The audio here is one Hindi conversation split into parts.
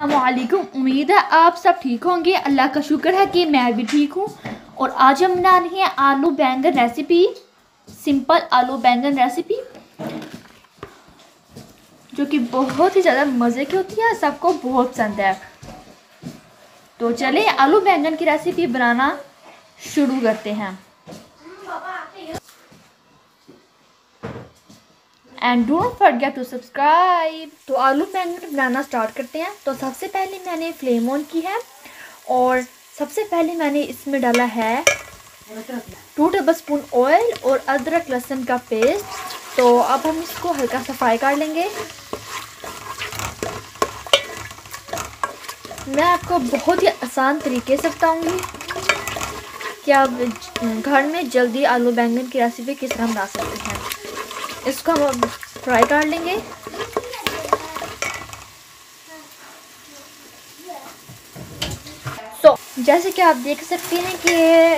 वालेकुम उम्मीद है आप सब ठीक होंगे। अल्लाह का शुक्र है कि मैं भी ठीक हूँ। और आज हम बना रहे हैं आलू बैंगन रेसिपी सिंपल आलू बैंगन रेसिपी जो कि बहुत ही ज़्यादा मज़े की होती है सबको बहुत पसंद है। तो चले आलू बैंगन की रेसिपी बनाना शुरू करते हैं। And don't forget to subscribe तो आलू बैंगन बनाना स्टार्ट करते हैं। तो सबसे पहले मैंने फ्लेम ऑन की है। और सबसे पहले मैंने इसमें डाला है टू टेबल स्पून ऑयल और अदरक लहसुन का पेस्ट तो अब हम इसको हल्का सा फ्राई कर लेंगे। मैं आपको बहुत ही आसान तरीके से बताऊँगी कि आप घर में जल्दी आलू बैंगन की रेसिपी किस तरह बना सकते हैं। इसको हम फ्राई कर लेंगे। सो so, जैसे कि आप देख सकते हैं कि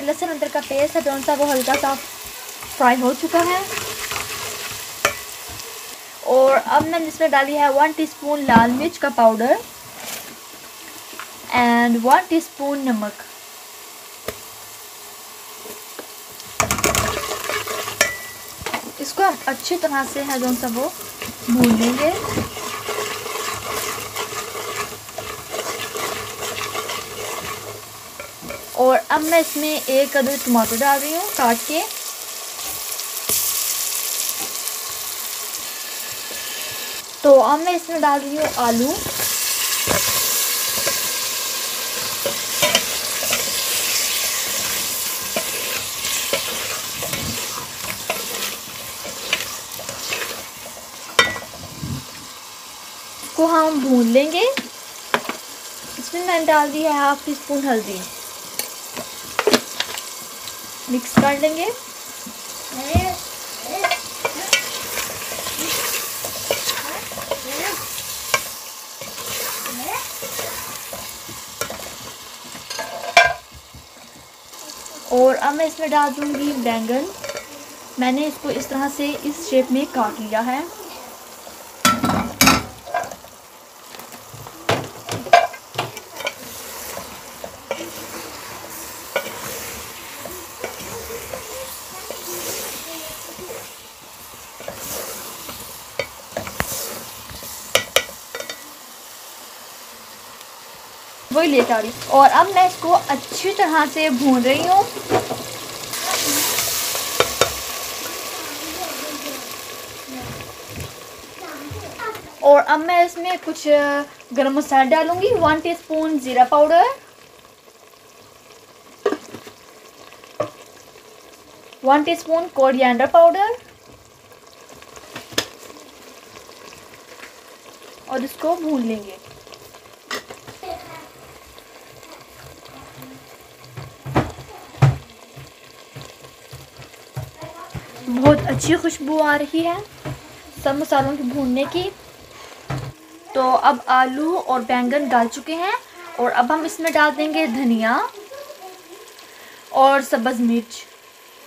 लहसुन अदरक का पेस्ट है जौन सा वो हल्का सा फ्राई हो चुका है। और अब मैंने इसमें डाली है वन टीस्पून लाल मिर्च का पाउडर एंड वन टीस्पून नमक। इसको अच्छी तरह से है जो सब वो भून लेंगे। और अब मैं इसमें एक कदर टमाटर डाल रही हूँ काट के। तो अब मैं इसमें डाल रही हूँ आलू। इसको हम भून लेंगे। इसमें मैंने डाल दी है हाफ़ टी स्पून हल्दी। मिक्स कर लेंगे। और अब मैं इसमें डाल दूँगी बैंगन। मैंने इसको इस तरह से इस शेप में काट लिया है। वही लेकर आ रही और अब मैं इसको अच्छी तरह से भून रही हूँ। और अब मैं इसमें कुछ गरम मसाला डालूँगी। वन टीस्पून ज़ीरा powder. One teaspoon coriander powder और इसको भून लेंगे। बहुत अच्छी खुशबू आ रही है सब मसालों की भूनने की। तो अब आलू और बैंगन डाल चुके हैं और अब हम इसमें डाल देंगे धनिया और सब्ज़ मिर्च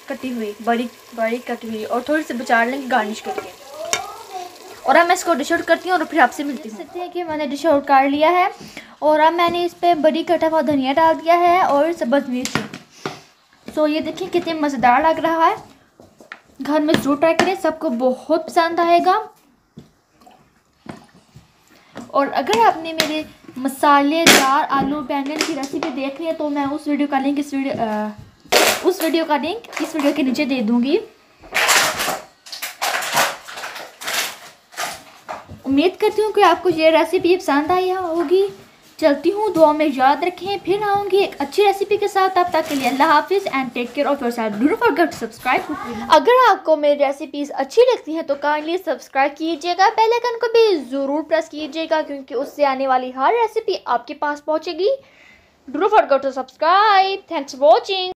कटी हुई, बड़ी बड़ी कटी हुई और थोड़ी सी बचा लेंगे गार्निश करके और अब मैं इसको डिश आउट करती हूँ और फिर आपसे मिलती हूँ। सकते हैं कि मैंने डिश आउट कर लिया है और अब मैंने इस पर बड़ी कटा हुआ धनिया डाल दिया है और सब्ज़ मिर्च। सो ये देखिए कितने मज़ेदार लग रहा है। घर में ज़रूर ट्राई करें सबको बहुत पसंद आएगा। और अगर आपने मेरे मसालेदार आलू बैंगन की रेसिपी देख ली है तो मैं उस वीडियो का लिंक इस वीडियो आ, उस वीडियो का लिंक इस वीडियो के नीचे दे दूँगी। उम्मीद करती हूँ कि आपको ये रेसिपी पसंद आई होगी। चलती हूँ, दुआ में याद रखें। फिर आऊँगी एक अच्छी रेसिपी के साथ। आप तक के लिए अल्लाह हाफिज़ and take care of yourself do forget subscribe अगर आपको मेरी रेसिपीज़ अच्छी लगती हैं तो काइंडली सब्सक्राइब कीजिएगा। बेल आइकन को भी ज़रूर प्रेस कीजिएगा, क्योंकि उससे आने वाली हर रेसिपी आपके पास पहुँचेगी। Do forget to subscribe thanks watching